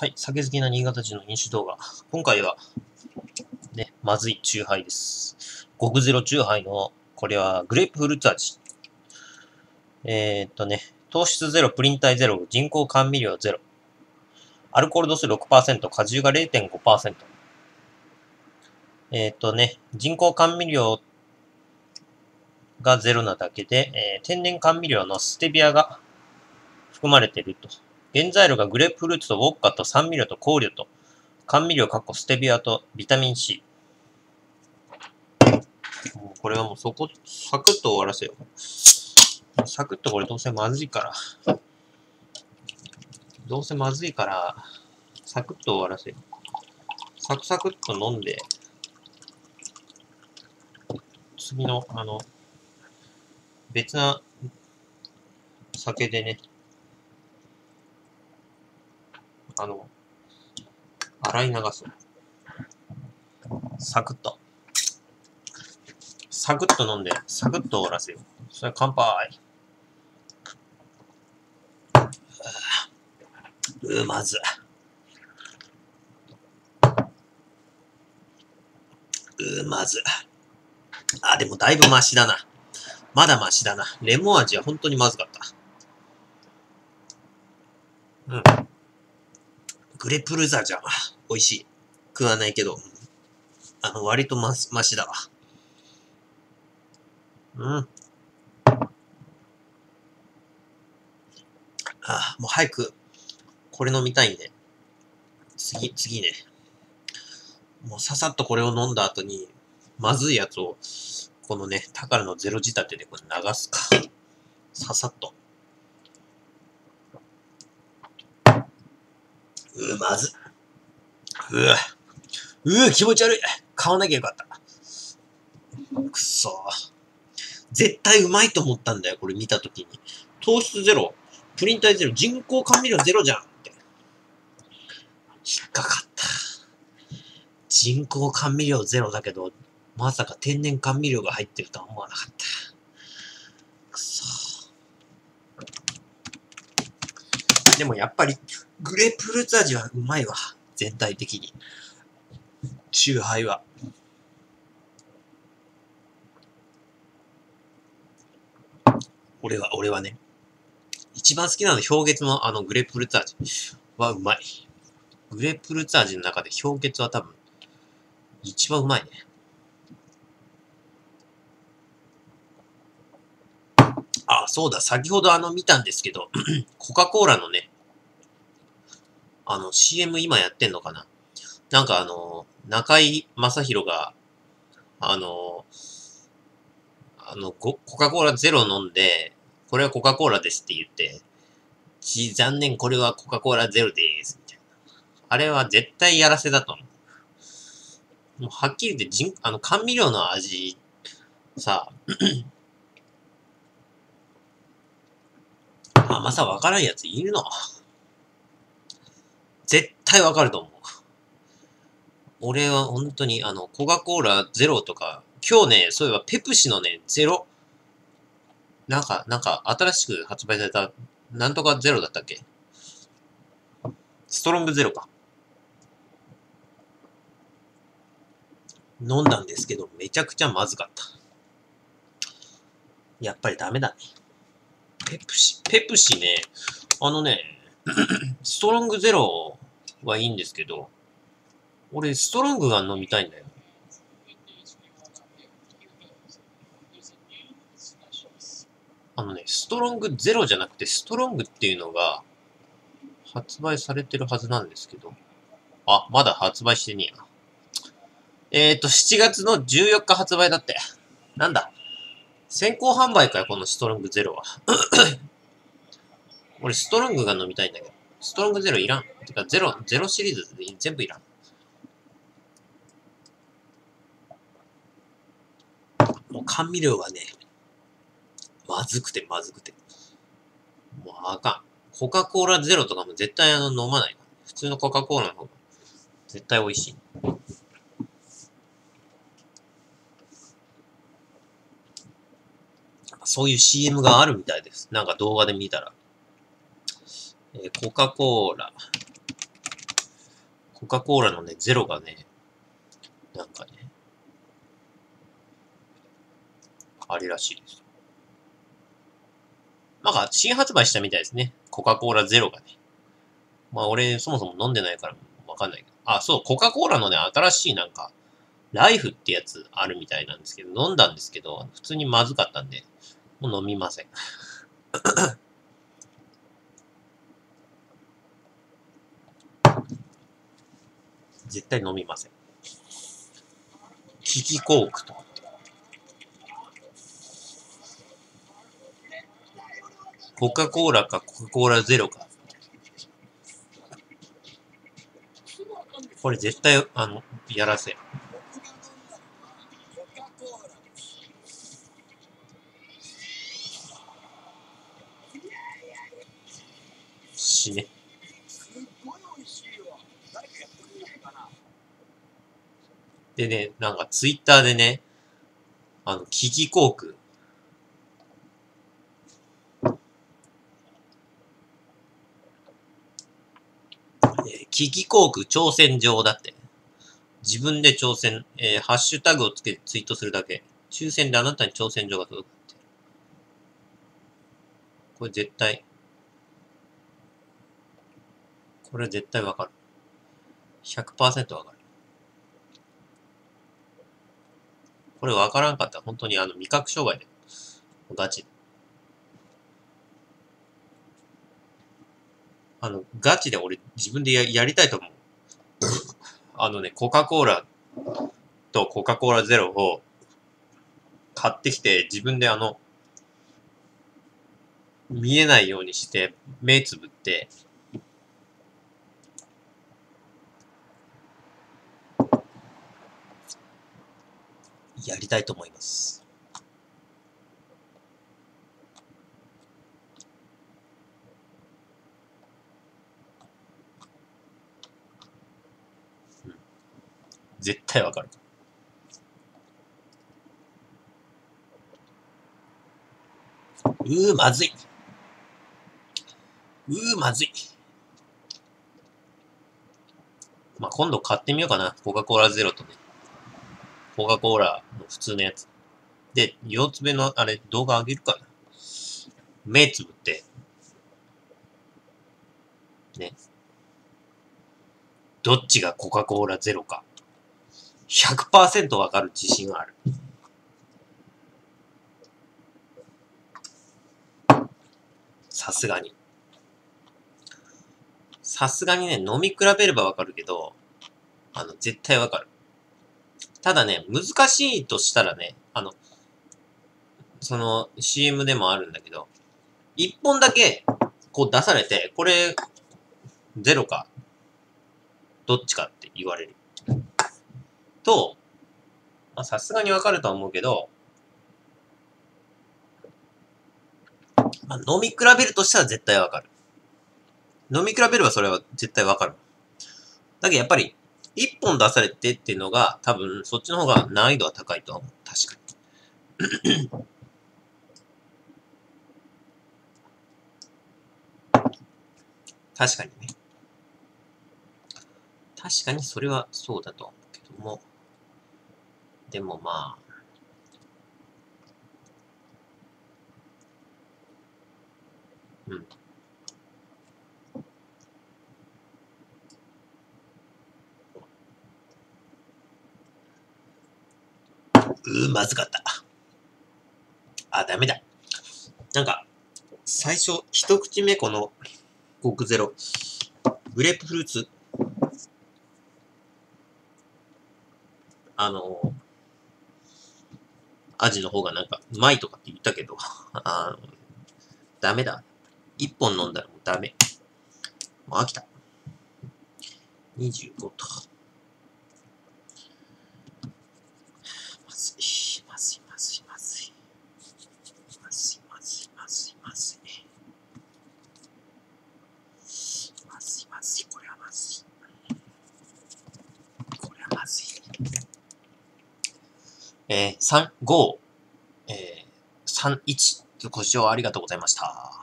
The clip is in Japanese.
はい、酒好きな新潟人の飲酒動画。今回は、ね、まずいチューハイです。極ゼロチューハイの、これはグレープフルーツ味。えー、っとね、糖質ゼロ、プリン体ゼロ、人工甘味料ゼロ。アルコール度数6%、果汁が0.5%。えー、っとね、人工甘味料がゼロなだけで、えー、天然甘味料のステビアが含まれていると。原材料がグレープフルーツとウォッカと酸味料と香料と甘味料かっこステビアとビタミン C。もうこれはもうそこ、サクッと終わらせよう。サクッとこれどうせまずいから。どうせまずいから、サクッと終わらせよう。サクサクっと飲んで、次の、あの、別な酒でね、あの、洗い流す。サクッと。サクッと飲んで、サクッと終わらせよう。それ乾杯。うまず。うまず。あ、でもだいぶマシだな。まだマシだな。レモン味は本当にまずかった。うん。グレープルザーじゃん。美味しい。食わないけど。あの、割とま、マシだわ。うん。ああ、もう早く、これ飲みたいね。次、次ね。もうささっとこれを飲んだ後に、まずいやつを、このね、タカラのゼロ仕立てでこれ流すか。ささっと。うーまず。うわ。うわ、気持ち悪い。買わなきゃよかった。くそ絶対うまいと思ったんだよ、これ見たときに。糖質ゼロ、プリン体ゼロ、人工甘味料ゼロじゃんって。引っかかった。人工甘味料ゼロだけど、まさか天然甘味料が入ってるとは思わなかった。くそでもやっぱり、グレープフルーツ味はうまいわ。全体的に。チューハイは。俺は、俺はね。一番好きなの氷結のあのグレープフルーツ味はうまい。グレープフルーツ味の中で氷結は多分、一番うまいね。あ、そうだ、先ほどあの見たんですけど、コカ・コーラのね、あの、CM 今やってんのかな？なんかあの、中井正宏が、あの、あの、コカ・コーラゼロ飲んで、これはコカ・コーラですって言って、ち、残念、これはコカ・コーラゼロです、みたいな。あれは絶対やらせだと思う。もうはっきり言って、じん、あの、甘味料の味、さ、甘さわからんやついるの？絶対わかると思う。俺は本当にあの、コカ・コーラゼロとか、今日ね、そういえばペプシのね、ゼロ、なんか、なんか新しく発売された、なんとかゼロだったっけ？ストロングゼロか。飲んだんですけど、めちゃくちゃまずかった。やっぱりダメだね。ペプシ、ペプシね、あのね、ストロングゼロはいいんですけど、俺、ストロングが飲みたいんだよ。あのね、ストロングゼロじゃなくて、ストロングっていうのが発売されてるはずなんですけど。あ、まだ発売してねえな。えっ、ー、と、7月の14日発売だって。なんだ？先行販売かよ、このストロングゼロは。俺、ストロングが飲みたいんだけど。ストロングゼロいらん。てか、ゼロ、ゼロシリーズで全部いらん。もう甘味料がね、まずくてまずくて。もうあかん。コカ・コーラゼロとかも絶対あの飲まない。普通のコカ・コーラの方が絶対美味しい。そういう CM があるみたいです。なんか動画で見たら。えー、コカ・コーラ。コカ・コーラのね、ゼロがね、なんかね、あれらしいです。なんか、新発売したみたいですね。コカ・コーラゼロがね。まあ、俺、そもそも飲んでないからわかんないけど。あ、そう、コカ・コーラのね、新しいなんか、ライフってやつあるみたいなんですけど、飲んだんですけど、普通にまずかったんで、もう飲みません。絶対飲みません。キキコークと。コカ・コーラかコカ・コーラゼロか。これ絶対、あの、やらせ。死ね。でね、なんかツイッターでね、あの、キキコーク。えキキコーク挑戦状だって。自分で挑戦、えー、ハッシュタグをつけてツイートするだけ。抽選であなたに挑戦状が届くって。これ絶対。これ絶対わかる。100%わかる。これ分からんかったら本当にあの味覚障害で。ガチ。あの、ガチで俺自分でややりたいと思う。あのね、コカ・コーラとコカ・コーラゼロを買ってきて自分であの、見えないようにして目つぶってやりたいと思います。うん、絶対わかる。うー、まずい。うー、まずい。まあ、今度買ってみようかな。コカ・コーラゼロとね。コカ・コーラの普通のやつ。で、四つ目のあれ、動画上げるかな。目つぶって、ね。どっちがコカ・コーラゼロか。100%わかる自信がある。さすがに。さすがにね、飲み比べればわかるけど、あの、絶対わかる。ただね、難しいとしたらね、あの、その CM でもあるんだけど、一本だけこう出されて、これ、ゼロか、どっちかって言われる。と、まあさすがにわかるとは思うけど、まあ、飲み比べるとしたら絶対わかる。飲み比べればそれは絶対わかる。だけどやっぱり、一本出されてっていうのが、多分、そっちの方が難易度は高いとは思う。確かに。確かにね。確かにそれはそうだと思うけども。でもまあ、うん。うー、まずかった。あ、ダメだ。なんか、最初、一口目この、極ゼロ。グレープフルーツ。あの、味の方がなんか、うまいとかって言ったけど、あの、ダメだ。一本飲んだらもうダメ。もう飽きた。25と。えー、3、5、えー、3、1ご視聴ありがとうございました。